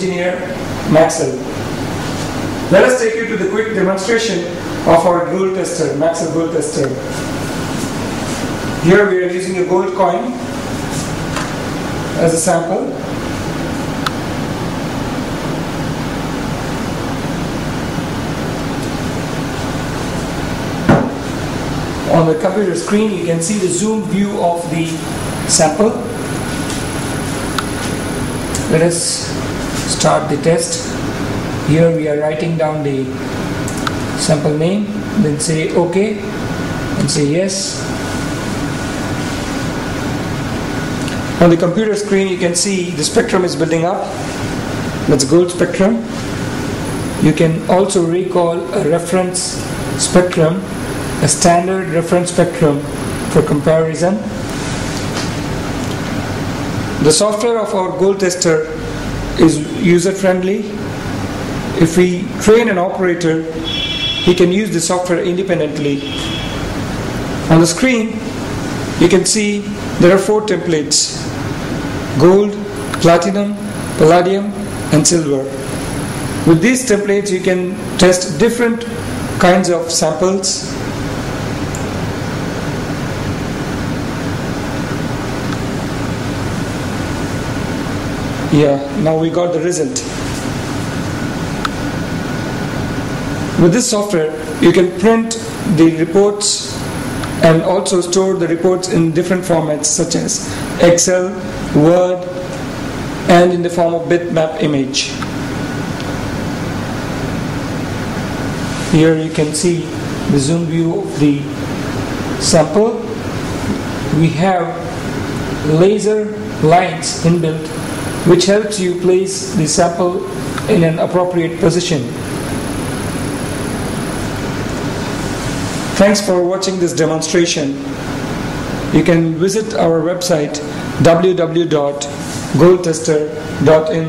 engineer Maxsell. Let us take you to the quick demonstration of our gold tester, Maxsell gold tester. Here we are using a gold coin as a sample. On the computer screen you can see the zoom view of the sample. Let us start the test. Here we are writing down the sample name, then say OK and say yes. On the computer screen you can see the spectrum is building up. That's a gold spectrum. You can also recall a reference spectrum, a standard reference spectrum for comparison. The software of our gold tester is user friendly. If we train an operator, he can use the software independently. On the screen, you can see there are four templates gold, platinum, palladium, and silver. With these templates, you can test different kinds of samples. Yeah, now we got the result. With this software, you can print the reports and also store the reports in different formats such as Excel, Word, and in the form of bitmap image. Here you can see the zoom view of the sample. We have laser lines inbuilt which helps you place the sample in an appropriate position. Thanks for watching this demonstration. You can visit our website www.goldtester.in